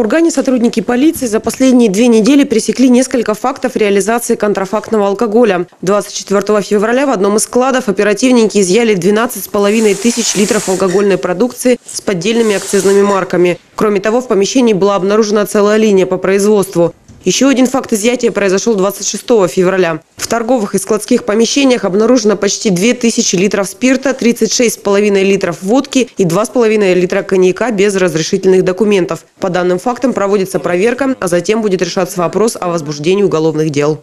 Кургане сотрудники полиции за последние две недели пресекли несколько фактов реализации контрафактного алкоголя. 24 февраля в одном из складов оперативники изъяли 12,5 тысяч литров алкогольной продукции с поддельными акцизными марками. Кроме того, в помещении была обнаружена целая линия по производству. Еще один факт изъятия произошел 26 февраля. В торговых и складских помещениях обнаружено почти 2000 литров спирта, 36,5 литров водки и 2,5 литра коньяка без разрешительных документов. По данным фактам проводится проверка, а затем будет решаться вопрос о возбуждении уголовных дел.